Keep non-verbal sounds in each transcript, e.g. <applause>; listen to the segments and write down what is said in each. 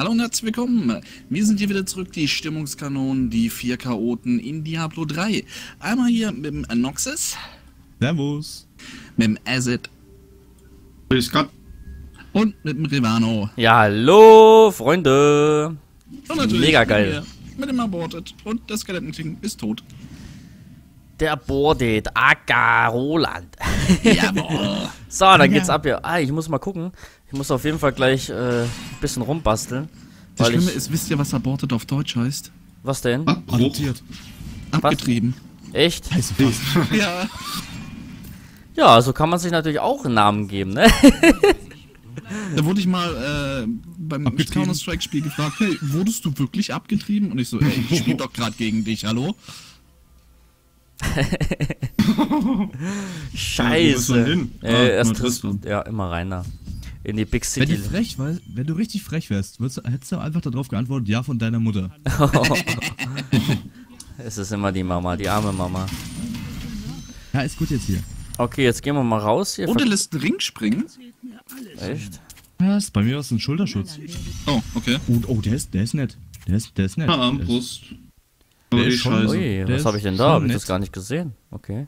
Hallo und herzlich willkommen. Wir sind hier wieder zurück, die Stimmungskanonen, die vier Chaoten in Diablo 3. Einmal hier mit dem Noxus, Servus. mit dem Acid Grüß Gott. und mit dem Rivano. Ja, hallo, Freunde. Und natürlich Mega mit geil. Mit dem Aborted. Und das Skelettenking ist tot. Der Bordet, Aka Roland. Jawohl. <laughs> So, dann geht's ab hier. Ah, ich muss mal gucken. Ich muss auf jeden Fall gleich äh, ein bisschen rumbasteln. Das Weil Schlimme ich, ist, wisst ihr, was Aborted auf Deutsch heißt? was denn? Abbruch. Adoptiert. Abgetrieben. Echt? Heißt fast. <laughs> Ja. Ja, so kann man sich natürlich auch einen Namen geben, ne? <laughs> Da wurde ich mal äh, beim. Counter-Strike-Spiel gefragt, hey, wurdest du wirklich abgetrieben? Und ich so, ey, ich spiele doch gerade gegen dich, hallo? <laughs> wo ist man Scheiße. hin? Äh, Ah, erst ja, immer rein da. In die Big Wenn du City. frech warst, wenn du richtig frech wärst, würdest, du- hättest du einfach darauf geantwortet, ja von deiner Mutter. <laughs> <laughs> es ist immer die Mama, die arme Mama. Ja, ist gut jetzt hier. Okay, jetzt gehen wir mal raus hier. Und er lässt einen Ring springen. Echt? Was? Bei mir war es ein Schulterschutz. Oh, okay. Oh, oh der, ist, der ist nett. Der ist, der ist nett. Ah, ist- Armbrust. Der ist Scheiße. Ui, Der was ist habe ich denn da? Habe ich das gar nicht gesehen. Okay.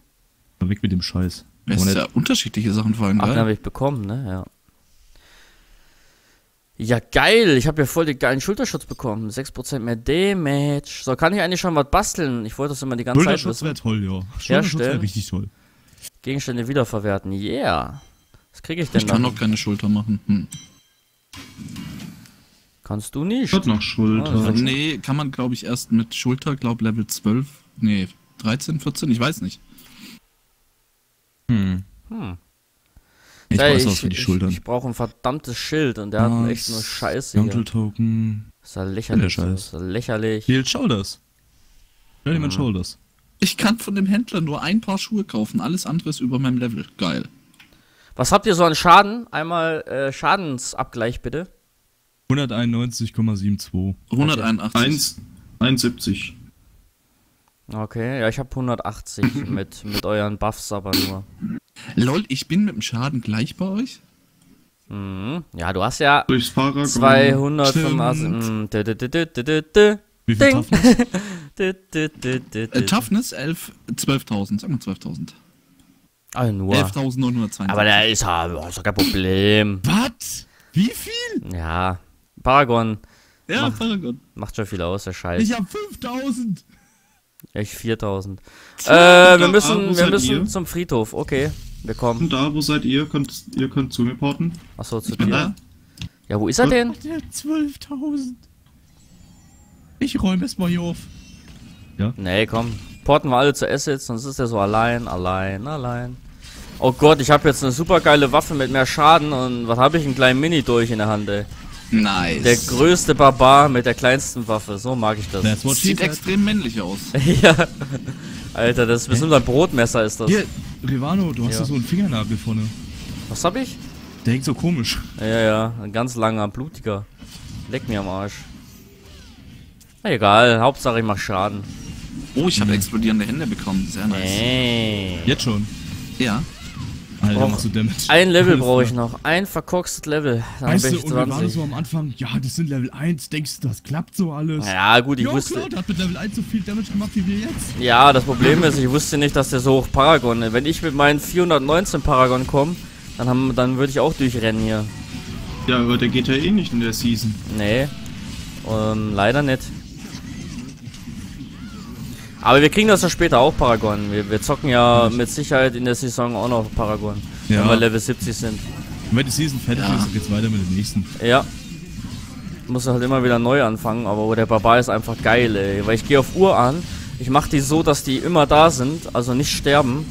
Weg mit dem Scheiß. Es ist nett. ja unterschiedliche Sachen fallen, Ach, den habe ich bekommen, ne? Ja. Ja, geil. Ich habe ja voll den geilen Schulterschutz bekommen. 6% mehr Damage. So, kann ich eigentlich schon was basteln? Ich wollte das immer die ganze Zeit Schulterschutz wissen. wäre toll, ja. Schulterschutz wäre richtig toll. Gegenstände wiederverwerten. Yeah. Was kriege ich denn Ich kann dann? noch keine Schulter machen. Hm. Kannst du nicht. Schaut nach Schulter. Ah, Nee, kann man, glaube ich, erst mit Schulter, glaub Level 12. Nee, 13, 14, ich weiß nicht. Hm. Hm. Ich weiß was für die ich, Schultern. ich brauche ein verdammtes Schild und der hat echt nur Scheiße hier. Token. Ist ja lächerlich. Der Scheiß. Ist ja lächerlich. Shield Shoulders. Journeyman Mhm. Shoulders. Ich kann von dem Händler nur ein paar Schuhe kaufen, alles andere ist über meinem Level. Geil. Was habt ihr so an Schaden? Einmal äh, Schadensabgleich bitte. 191,72. 181. 1, 71. Okay, ja, ich habe 180 <laughs> mit, mit euren Buffs aber nur. Lol, ich bin mit dem Schaden gleich bei euch? Mhm. Ja, du hast ja Durchs Paragon. 285. Mm, dü- dü- dü- dü- dü- dü- dü. Wie viel Ding. Toughness? Äh, dü. Toughness 11, 12.000, sagen wir 12.000. Ah, nur. 11.922. Aber der ist ja ist doch kein Problem. <laughs> Was? Wie viel? Ja. Paragon Ja, Paragon. macht schon viel aus, der Scheiß. Ich hab 5000. Echt 4000. Äh, wir da, müssen, wir müssen ihr? zum Friedhof. Okay, wir kommen. Und da, wo seid ihr? Könnt, ihr könnt zu mir porten. Achso, zu dir. da. Ja, wo ist er denn? Der hat 12.000. Ich räume es mal hier auf. Nee, komm. Porten wir alle zu Assets, sonst ist er so allein, allein, allein. Oh Gott, ich habe jetzt eine super geile Waffe mit mehr Schaden und was habe ich? Einen kleinen Mini-Dolch in der Hand, ey. Nice. Der größte Barbar mit der kleinsten Waffe. So mag ich das. She Sieht extrem männlich aus. <laughs> ja. Alter, das ist bestimmt ein Brotmesser, ist das. Hier, Rivano, du hast Ja. da so einen Fingernagel vorne. Was hab ich? Der hängt so komisch. Ja, ja, ein ganz langer, blutiger. Leck mir am Arsch. Na, egal, Hauptsache ich mach Schaden. Oh, ich habe explodierende Hände bekommen. Sehr nice. Nee. Jetzt schon. Ja. Alter, Och. machst du Damage. Ein Level <laughs> brauche ich noch. Ein verkorkstes Level. Dann Weißt bin du, ich und wir waren 20. so am Anfang, ja, das sind Level 1, denkst du, das klappt so alles? Ja, gut, ich ja, wusste. klar, der hat mit Level 1 so viel Damage gemacht wie wir jetzt. Ja, das Problem ist, ich wusste nicht, dass der so hoch Paragon. Wenn ich mit meinen 419 Paragon komme, dann, haben- dann würde ich auch durchrennen hier. Ja, aber der geht ja eh nicht in der Season. Nee. Ähm, leider nicht. Aber wir kriegen das ja später auch, Paragon. Wir, wir zocken ja mit Sicherheit in der Saison auch noch Paragon. Ja. Wenn wir Level 70 sind. Und wenn die Season fertig Ja. ist, dann geht's weiter mit dem nächsten. Ja. Muss halt immer wieder neu anfangen, aber der Barbar ist einfach geil, ey. Weil ich gehe auf Uhr an, ich mache die so, dass die immer da sind, also nicht sterben.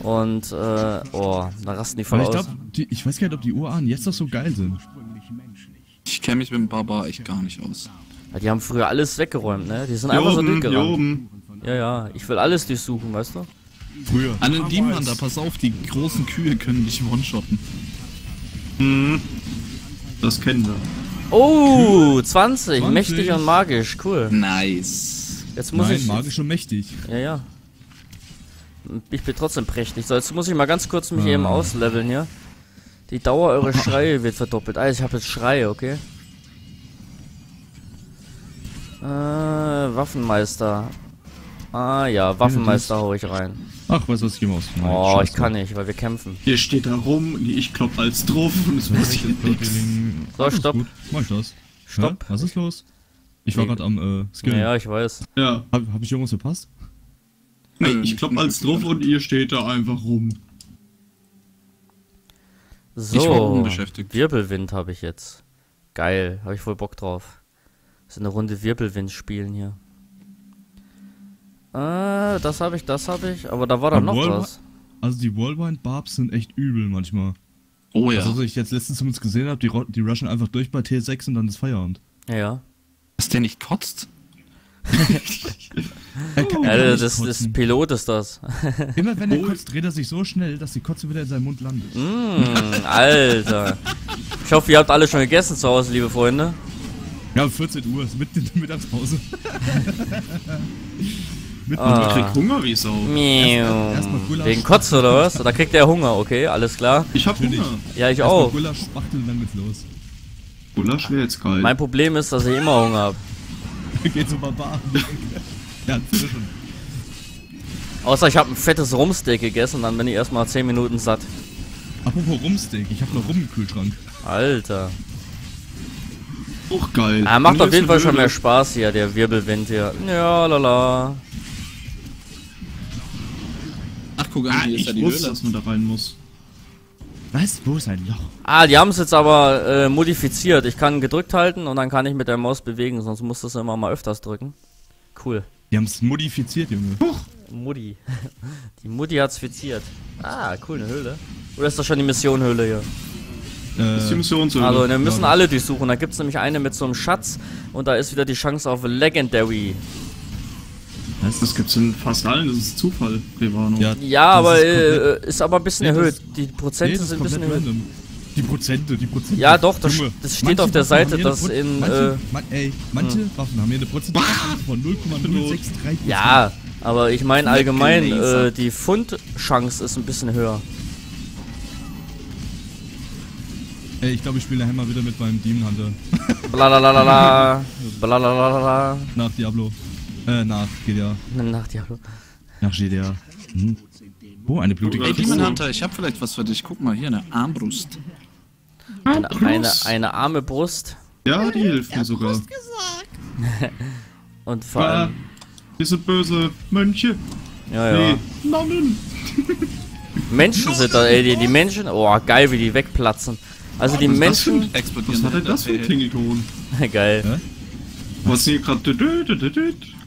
Und, äh, oh, da rasten die voll Aber ich aus. glaube, ich weiß gar nicht, ob die Uran jetzt noch so geil sind. Ich kenne mich mit dem Barbar echt gar nicht aus. Ja, die haben früher alles weggeräumt, ne? Die sind Hier einfach so oben, hier durchgerannt. oben. Ja, ja, ich will alles durchsuchen, weißt du? Früher. An den Demon Hunter, pass auf, die großen Kühe können dich one-shotten. Hm. Das kennen wir. Oh, 20, 20. mächtig und magisch, cool. Nice. Jetzt muss Nein, ich. magisch und mächtig. Ja, ja. Ich bin trotzdem prächtig. So, jetzt muss ich mal ganz kurz mich eben Ah. ausleveln hier. Die Dauer eurer <laughs> Schreie wird verdoppelt. Ah, ich habe jetzt Schreie, okay? Äh, Waffenmeister. Ah ja, Waffenmeister hau ich rein. Ach, weißt du was, ich geh mal aus. Nein, Oh, ich scheiße. kann nicht, weil wir kämpfen. Hier steht da rum, und ich klopp als drauf und es passiert nichts. So, stopp. Gut. Mach ich das. Stopp. Hä? Was ist los? Ich war Nee. gerade am äh, Skill. Ja, ich weiß. Ja, Hab, hab ich irgendwas verpasst? nee, ich klopp als drauf und ihr steht da einfach rum. So, Ich. Wirbelwind habe ich jetzt. Geil, habe ich voll Bock drauf. So eine Runde Wirbelwind spielen hier. Äh, das habe ich, das habe ich, aber da war doch noch Obwohl, was. Also die Whirlwind Barbs sind echt übel manchmal. Oh ja. Also, was ich jetzt letztens zumindest gesehen habe, die, die rushen einfach durch bei T6 und dann ist Feierabend. Ja, ja. Dass der nicht kotzt? <laughs> Er kann, ja er das, kotzen. Pilot ist das. Immer wenn er kotzt, dreht er sich so schnell, dass die Kotze wieder in seinem Mund landet. mm, Alter. Ich hoffe, ihr habt alle schon gegessen zu Hause, liebe Freunde. Ja, 14 Uhr ist mitten in der Mittagspause. <laughs> mitten Ah. Ich krieg Hunger wie Sau. Miau. erstmal Gulasch. Wegen Kotze oder was? Da kriegt er Hunger, okay, alles klar. Ich hab Natürlich. Hunger. Ja, ich Erstmal auch. Gulasch, Spachtel, dann geht's los. Gulasch wäre jetzt geil. Mein Problem ist, dass ich immer Hunger habe. <laughs> Geht zum Barbaren. ja, zwischen. Außer ich habe ein fettes Rumsteak gegessen, dann bin ich erstmal 10 Minuten satt. Apropos Rumsteak, ich habe noch Rum im Kühlschrank. Alter. Auch geil. Ah, macht Und auf jeden Fall schon mehr Spaß hier, der Wirbelwind hier. Ja, lala. Guck an, Ah, hier ist ich ja die wusste, Höhle. dass man da rein muss. Was? Wo ist ein Loch? Ah, die haben es jetzt aber äh, modifiziert. Ich kann gedrückt halten und dann kann ich mit der Maus bewegen, sonst musst du es immer mal öfters drücken. Cool. Die haben es modifiziert, Junge. Mutti. <laughs> Die Mutti hat's fiziert. Ah, cool, eine Höhle. Oder ist das schon die Missionhöhle hier? Das ist die Äh, Mission so. Also, wir müssen ja. alle durchsuchen. Da gibt's nämlich eine mit so einem Schatz und da ist wieder die Chance auf Legendary. Das gibt's in fast allen, das ist Zufall, Revano. ja, Ja, das aber ist äh, ist aber ein bisschen Nee, das- erhöht. Die nee, Prozente das ist sind ein bisschen erhöht. random. Die Prozente, die Prozente. Ja, doch, das- Junge, das steht manche auf der Seite, dass in, Manche, äh, man, ey, manche Waffen haben hier eine Prozentrate von 0,063%. Ja, aber ich meine allgemein, äh, die Fundchance ist ein bisschen höher. Ey, ich glaube, ich spiele nachher mal wieder mit meinem Demon Hunter. Blalalala. <laughs> Blalalala. Nach Diablo. Äh, nach GDA. Nach Diablo. Nach GDA. Hm. Oh, eine blutige Ey. Demon Hunter, ich hab vielleicht was für dich. Guck mal, hier eine Armbrust. Eine, eine, eine arme Brust Ja, die hilft mir sogar. <laughs> und vor Ah, allem. diese böse Mönche. Ja, ja. Nee, Nonnen. <laughs> Menschen sind da, ey, die, die Menschen. Oh, geil, wie die wegplatzen. Also die Was Menschen. Was hat denn das für ein Klingelton? <laughs> geil. Du hast hier gerade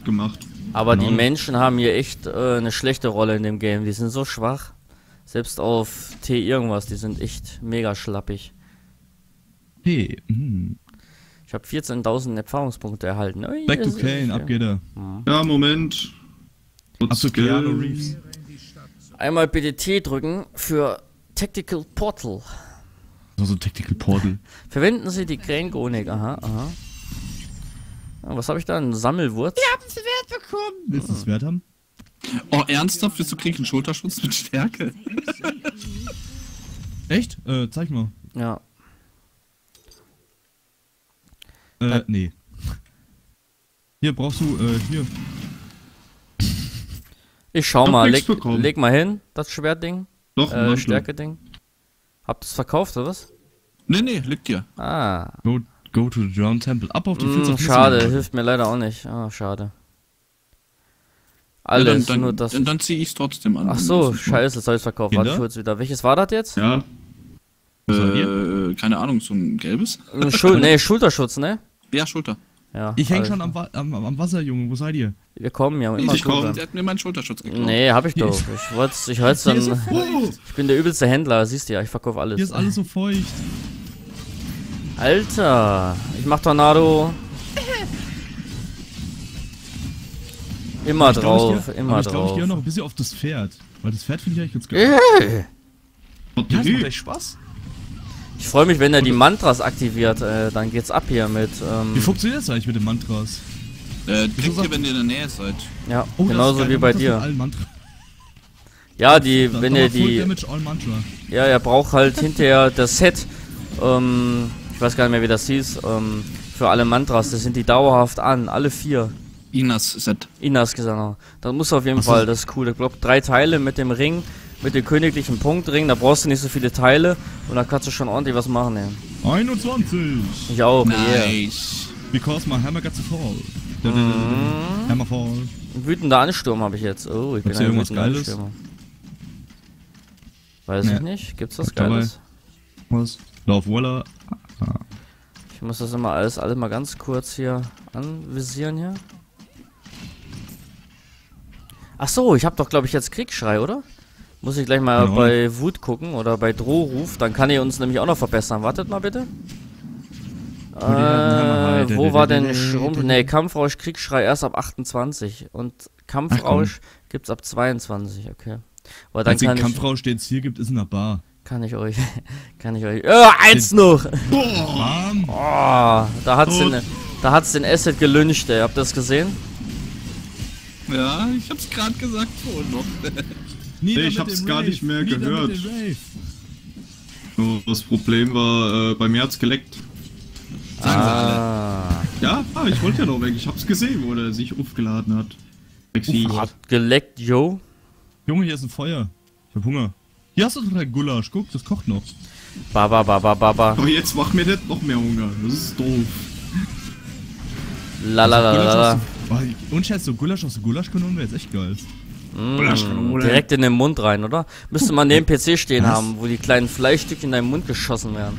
dü- gemacht. Aber die Genau. Menschen haben hier echt äh, eine schlechte Rolle in dem Game. Die sind so schwach. Selbst auf T irgendwas, die sind echt mega schlappig. Hey, hm. Ich habe 14.000 Erfahrungspunkte erhalten. Ui, Back to Kane, ab geht er. Ja, Moment. Ab zu. Keanu Reeves. Einmal bitte T drücken für Tactical Portal. So, so ein Tactical Portal. <laughs> Verwenden Sie die Krähengonik. Aha, aha. Was habe ich da? Ein Sammelwurz? Willst du das Wert haben? Oh, ernsthaft? Willst du kriegen einen Schulterschutz mit Stärke? Echt? Äh, zeig mal. Ja. Äh, nee. Hier brauchst du, äh, hier. Ich schau Hab mal. Leg, bekommen. leg mal hin, das Schwertding. Doch, Äh. Stärke-Ding. Habt ihr's verkauft, oder was? Nee, nee, liegt dir. Ah. Go, go to the Drown Temple. Ab auf die Hm, of schade, Missing. hilft mir leider auch nicht. Ah, schade. Ja, Alles, dann, nur dann, das. dann, dann zieh ich's trotzdem an. Ach so, scheiße, jetzt hab ich's verkauft. Warte Kinder? kurz wieder. Welches war das jetzt? Ja, Äh, keine Ahnung, so ein gelbes? Schul <laughs> nee, Schulterschutz, ne? Ja, Schulter. Ja. Ich häng alles schon am, Wa- am, am Wasser, Junge. Wo seid ihr? Wir kommen ja immer Ich komm. drüber. Der hat mir meinen Schulterschutz geklaut. Nee, hab ich doch. Ich wollte ich wollt's dann. So. Ich bin der übelste Händler, siehst du ja, ich verkaufe alles. Hier ist alles so feucht. Alter, ich mach Tornado. Immer Ich glaub, ich drauf, gehe- immer aber ich glaube, ich drauf. gehe noch ein bisschen auf das Pferd. Weil das Pferd finde ich eigentlich ganz geil. What Ja, das macht echt Spaß. Ich freue mich, wenn er die Mantras aktiviert, äh, dann geht's ab hier mit. Ähm, Wie funktioniert das eigentlich mit den Mantras? Äh, kriegt ihr, wenn ihr in der Nähe seid. ja, Oh, genauso wie bei dir. Ja, die, wenn ihr die, Damage all Mantra. ja, er braucht halt hinterher das Set. Ähm, ich weiß gar nicht mehr, wie das hieß. Ähm, Für alle Mantras, das sind die dauerhaft an, alle vier. Inas Set. Inas gesagt. Das muss auf jeden Ach. Fall, das ist cool. Ich glaube, drei Teile mit dem Ring, mit dem königlichen Punktring, da brauchst du nicht so viele Teile und da kannst du schon ordentlich was machen, ey. 21. Ich auch, yeah. Nice. Because my hammer got to fall. Mhm. Hammer fall. Ein wütender Ansturm habe ich jetzt. Oh, ich Gibt's bin ein irgendwas wütender Geiles? Anstürmer. Weiß Nee. ich nicht. Gibt's was. Geiles? Was? Lauf Waller. Ich muss das immer alles, alles mal ganz kurz hier anvisieren hier. Ach so, ich habe doch glaube ich jetzt Kriegsschrei, oder? Muss ich gleich mal Genau. bei Wut gucken oder bei Drohruf, dann kann ihr uns nämlich auch noch verbessern. Wartet mal bitte. Äh, wo war denn Schrumpf? Ne, Kampfrausch Kriegsschrei erst ab 28 und Kampfrausch gibt's ab 22, okay. Weil dann Als kann den Kampfrausch, der jetzt hier gibt, ist in der Bar. Kann ich euch, <laughs> kann ich euch, ja, eins noch! <laughs> Oh, da hat's den, da hat's den Asset gelünscht, ey. Habt ihr das gesehen? Ja, ich hab's gerade gesagt vorhin noch. <laughs> Nee, ich hab's gar Rave, nicht mehr nieder gehört. Nur das Problem war, äh, bei mir hat's geleckt. Sagen sie alle. ah, Ja, ah, ich wollte ja noch weg. Ich hab's gesehen, wo der sich aufgeladen hat. Sexy. Hat geleckt, yo. Junge, hier ist ein Feuer. Ich hab Hunger. Hier hast du doch dein Gulasch. Guck, das kocht noch. Baba, baba, baba. Aber jetzt macht mir das noch mehr Hunger. Das ist doof. La la la la la. Gulasch aus, oh, und Scheiß, so Gulasch aus der Gulaschkanone wäre jetzt echt geil. Mm, direkt in den Mund rein, oder? Müsste man neben dem PC stehen Was? haben, wo die kleinen Fleischstückchen in deinen Mund geschossen werden.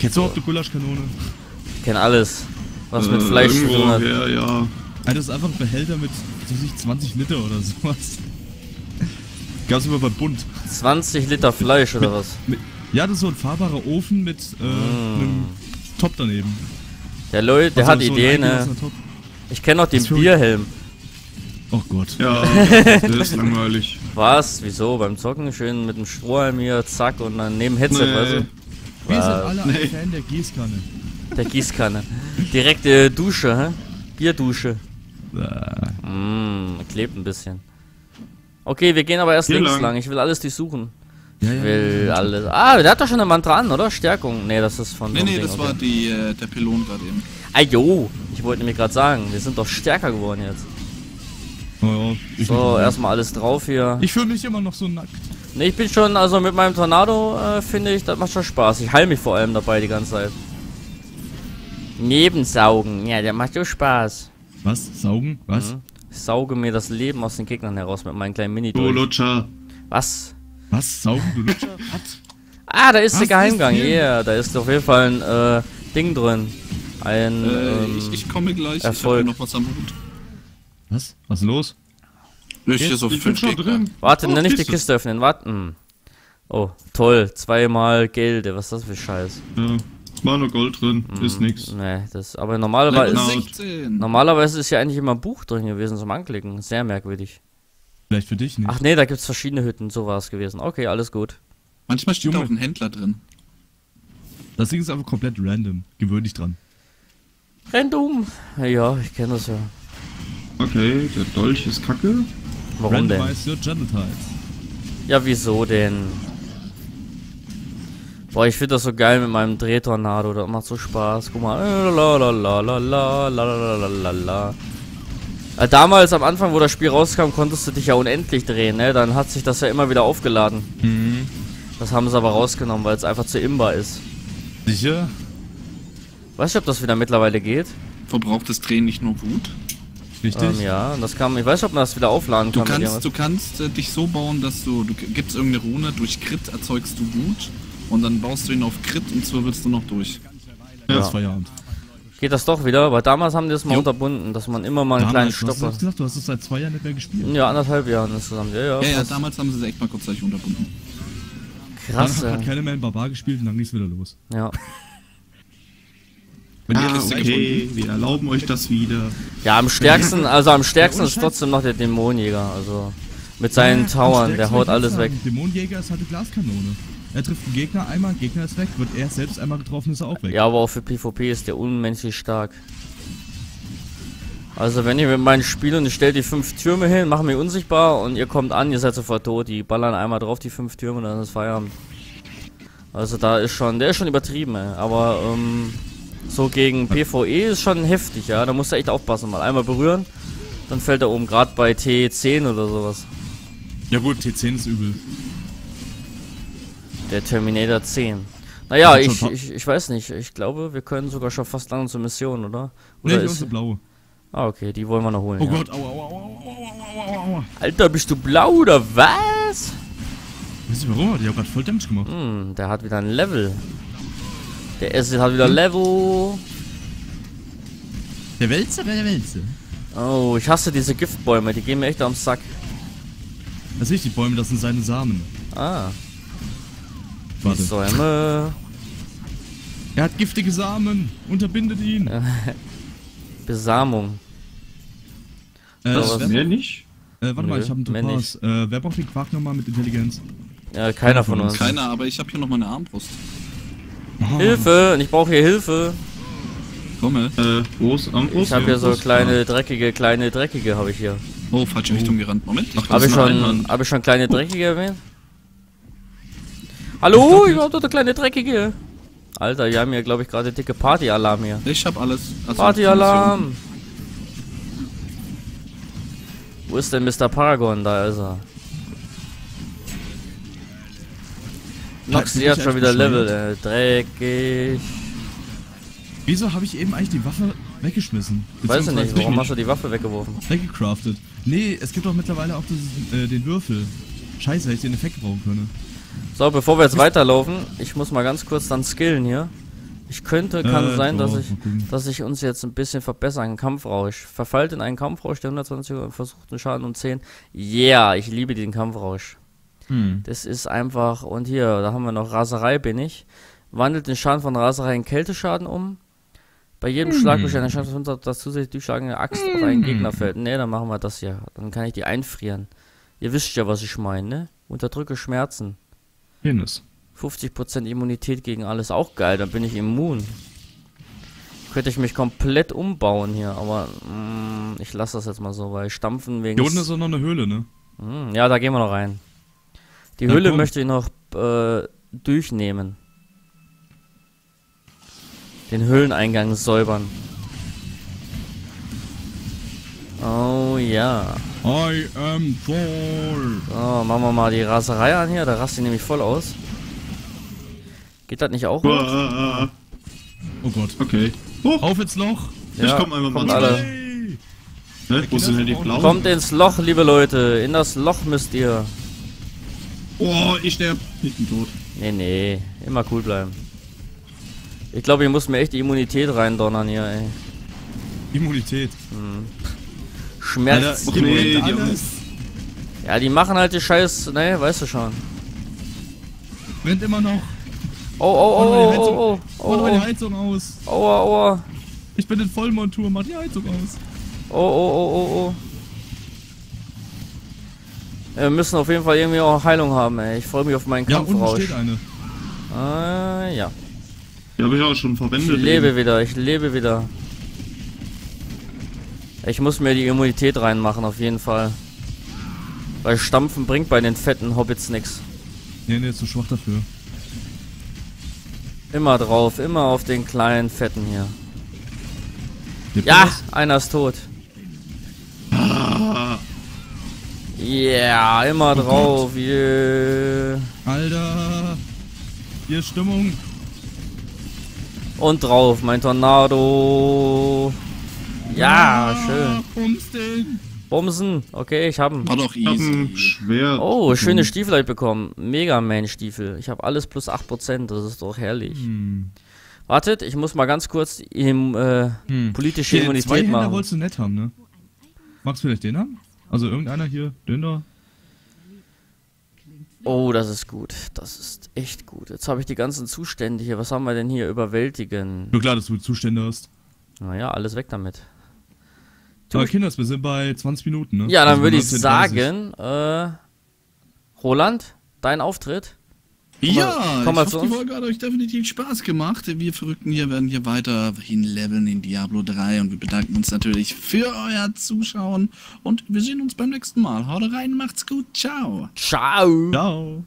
Kennst du auch die Gulaschkanone? Ich kenn alles, was mit Äh, Fleisch zu tun hat. her, ja. Alter, das ist einfach ein Behälter mit, was weiß ich, 20 Liter oder sowas. Gab's immer bei Bund. 20 Liter Fleisch oder was? Mit, ja, das ist so ein fahrbarer Ofen mit äh, einem Top daneben. Der Leute, der Also hat so Ideen, ne? Ich kenne noch den Bierhelm. Oh Gott. Ja, <laughs> das ist langweilig. Was? Wieso? Beim Zocken schön mit dem Strohhalm hier, zack, und dann neben Headset, Nee. weißt du? Wir sind Was? alle Nee. ein Fan der Gießkanne. Der Gießkanne. Direkte Dusche, hä? Bierdusche. Äh, Mm, klebt ein bisschen. Okay, wir gehen aber erst Hier links lang. lang. Ich will alles durchsuchen. ja, Ich ja, will alles. Ah, der hat doch schon eine Mantra an, oder? Stärkung. Nee, das ist von. Nee, so einem nee, Ding, das okay. war die, äh, der Pylon gerade eben. Ah, jo. Ich wollte nämlich gerade sagen, wir sind doch stärker geworden jetzt. Oh, ja, So, erstmal alles drauf hier. Ich fühle mich immer noch so nackt. Nee, ich bin schon, also mit meinem Tornado, äh, finde ich, das macht schon Spaß. Ich heil mich vor allem dabei die ganze Zeit. Nebensaugen. Ja, der macht so Spaß. Was? Saugen? Was? Mhm. Ich sauge mir das Leben aus den Gegnern heraus mit meinen kleinen mini Du. Lutscher. Was? Was? Saugen, du Lutscher? <laughs> Was? Ah, da ist Was der Geheimgang. ist? Yeah, da ist auf jeden Fall ein äh, Ding drin. Ein Äh, ähm, ich, ich komme gleich, Erfolg. ich habe noch was am Hut. Was? Was ist los? Ich hier so ich bin fünf schon Gegner. drin. Warte, Oh, ne, nicht die Kiste. Kiste öffnen, warten. Oh, toll. Zweimal Gelde. Was ist das für Scheiß? Ja, war nur Gold drin. Ist nix. Nee, das aber normalerweise Level. 16. normalerweise ist ja eigentlich immer ein Buch drin gewesen zum Anklicken. Sehr merkwürdig. Vielleicht für dich nicht. Ach nee, da gibt's verschiedene Hütten, so war es gewesen. Okay, alles gut. Manchmal steht Junge. auch ein Händler drin. Das Ding ist einfach komplett random. Gewöhn dich dran. Random. Ja, ich kenne das ja. Okay, der Dolch ist kacke. Warum denn? Randomize your genitals. Ja, wieso denn? Boah, ich finde das so geil mit meinem Drehtornado. Das macht so Spaß. Guck mal. Äh, damals am Anfang, wo das Spiel rauskam, konntest du dich ja unendlich drehen, ne? Dann hat sich das ja immer wieder aufgeladen. Mhm. Das haben sie aber rausgenommen, weil es einfach zu imbar ist. Sicher? Weißt du, ob das wieder mittlerweile geht? Verbraucht das Drehen nicht nur Wut? Richtig? Ähm, ja, das kam. Ich weiß nicht, ob man das wieder aufladen du kann. Kannst, du kannst äh, dich so bauen, dass du, du gibst irgendeine Rune, durch Crit erzeugst du Wut und dann baust du ihn auf Crit und zwirbelst du noch durch. Ja. Ja. ist Feierabend. Geht das doch wieder? Weil damals haben die das mal Jo. unterbunden, dass man immer mal einen kleinen Damals, Stopper. doch gesagt, du hast es seit zwei Jahren nicht mehr gespielt. Ja, anderthalb Jahren insgesamt. Ja, ja. Ja, ja, damals haben sie es echt mal kurzzeitig unterbunden. Krass, Dann hat ja. keiner mehr in Barbar gespielt und dann ging's wieder los. ja. Wenn Ah, ihr das okay, wir erlauben euch das wieder. Ja, am stärksten, also am stärksten ist trotzdem noch der Dämonenjäger. Also mit seinen Towern, der haut alles weg. Der Dämonenjäger ist halt eine Glaskanone. Er trifft einen Gegner einmal, Gegner ist weg, wird er selbst einmal getroffen, ist er auch weg. Ja, aber auch für PvP ist der unmenschlich stark. Also wenn ihr mit meinen spielt und ich stelle die fünf Türme hin, machen mich unsichtbar und ihr kommt an, ihr seid sofort tot. Die ballern einmal drauf, die fünf Türme, und dann ist Feierabend. Also da ist schon, der ist schon übertrieben, ey. Aber ähm, So gegen PvE ist schon heftig, ja. Da musst du echt aufpassen. Mal einmal berühren, dann fällt er um. Gerade bei T10 oder sowas. Ja gut, T10 ist übel. Der Terminator 10. Naja, ich, ich, ich weiß nicht. Ich glaube, wir können sogar schon fast lang zur Mission, oder? Nee, Oder die ist, ist blaue. ah, okay, die wollen wir noch holen. Oh ja. Gott, aua, aua, aua, aua, aua, aua. Alter, bist du blau oder was? Weißt du warum? Die haben gerade voll Damage gemacht. Hm, der hat wieder ein Level. Der Acid hat wieder Level. Der Wälzer, der Wälzer. Oh, ich hasse diese Giftbäume, die gehen mir echt am Sack. Das sind die Bäume, das sind seine Samen. Ah, die Warte. Säume. Er hat giftige Samen. Unterbindet ihn. <laughs> Besamung. Äh, Das Mehr nicht? äh, warte mal, Nö, ich habe einen Topaz. Äh, wer braucht den Quark nochmal mit Intelligenz? Ja, keiner von uns. Keiner, aber ich habe hier noch meine Armbrust. Oh, Hilfe, ich brauche hier Hilfe. Komme. Äh, wo ist Armbrust? Ich habe hier so kleine, dreckige, kleine, dreckige habe ich hier. Oh, falsche Richtung gerannt. Moment. Ich Habe ich schon, habe ich schon kleine, dreckige erwähnt? Hallo, ich hab doch eine kleine, dreckige. Alter, wir haben hier, glaube ich, gerade dicke Partyalarm hier. Ich habe alles. Also Partyalarm! Wo ist denn Mr. Paragon? Da ist er. Noxy bin hat schon wieder? Level, äh, dreckig. Wieso habe ich eben eigentlich die Waffe weggeschmissen? Weiß ich nicht, warum hast du die Waffe weggeworfen? Weggecraftet. Nee, es gibt doch mittlerweile auch das, äh, den Würfel. Scheiße, hätte ich den Effekt brauchen können. So, bevor wir jetzt weiterlaufen, ich muss mal ganz kurz dann skillen hier. Ich könnte, kann Äh, sein, dass ich, dass ich uns jetzt ein bisschen verbessern. Kampfrausch. Verfallt in einen Kampfrausch, der 120 und versucht einen Schaden um 10. Yeah, ich liebe den Kampfrausch. Hm. Das ist einfach, und hier, da haben wir noch Raserei bin ich. Wandelt den Schaden von Raserei in Kälteschaden um. Bei jedem Schlag besteht eine Chance, dass das zusätzlich durchschlagende Axt auf einen Gegner fällt. Ne, dann machen wir das hier. Dann kann ich die einfrieren. Ihr wisst ja, was ich meine, ne? Unterdrücke Schmerzen. Penis. 50% Immunität gegen alles, auch geil, dann bin ich immun. Könnte ich mich komplett umbauen hier, aber mm, ich lasse das jetzt mal so, weil Stampfen wegen. Hier unten ist auch noch eine Höhle, ne? Mm, ja, da gehen wir noch rein. Die Na Hülle komm. möchte ich noch äh, durchnehmen. Den Höhleneingang säubern. Oh ja. I am Thor. So, machen wir mal die Raserei an hier, da rastet die nämlich voll aus. Geht das nicht auch? hoch? Uah, Oh Gott. Okay. Hoch! Auf ins Loch. ich komm einfach mal alle. Hey. Ne? Wo sind denn die blauen? Kommt ins Loch, liebe Leute. In das Loch müsst ihr. Oh, ich sterb. Ich bin tot. Nee, nee. Immer cool bleiben. Ich glaube, ich muss mir echt die Immunität reindonnern hier, ey. Immunität. Schmerz. Nee, die alles. Ja, die machen halt die Scheiß. Ne, weißt du schon. Brennt immer noch. Oh, oh, oh, Heizung- oh, oh, Mach oh, mal die oh, Heizung aus. oh, oh, oh, Ich bin in Vollmontur. Mach die Heizung aus. oh, oh, oh, oh, oh. Wir müssen auf jeden Fall irgendwie auch Heilung haben, ey. Ich freue mich auf meinen Ja, unten Kampfrausch. steht eine. Ah, ja. Die habe ich auch schon Ich verwendet. lebe wieder, ich lebe wieder. Ich muss mir die Immunität reinmachen, auf jeden Fall. Weil Stampfen bringt bei den fetten Hobbits nix. Nee, nee, ist zu schwach dafür. Immer drauf, immer auf den kleinen Fetten hier. Lebt Ja, was? einer ist tot. Ja, immer Oh drauf. Yeah. Alter. Hier ist Stimmung. Und drauf, mein Tornado. Ja, schön. Bums den. Bumsen. Okay, ich hab ihn. War doch easy. Schwert. Oh, schöne. Stiefel hab ich bekommen. Mega Man Stiefel. Ich habe alles plus 8%, das ist doch herrlich. Hm. Wartet, ich muss mal ganz kurz im, äh, Hm. politische Okay, zwei Immunität Händer machen. wolltest du nett haben, ne? Magst du vielleicht den haben? Also irgendeiner hier, den da? Oh, das ist gut. Das ist echt gut. Jetzt habe ich die ganzen Zustände hier. Was haben wir denn hier? Überwältigen. Nur klar, dass du Zustände hast. Naja, alles weg damit. Aber Kinders, wir sind bei 20 Minuten, ne? Ja, dann Also würde ich 19:30. sagen, äh, Roland, dein Auftritt. Ja, komm mal ich hoffe, die. Folge hat euch definitiv Spaß gemacht. Wir Verrückten hier werden hier weiterhin leveln in Diablo 3 und wir bedanken uns natürlich für euer Zuschauen und wir sehen uns beim nächsten Mal. Haut rein, macht's gut, ciao. Ciao. Ciao.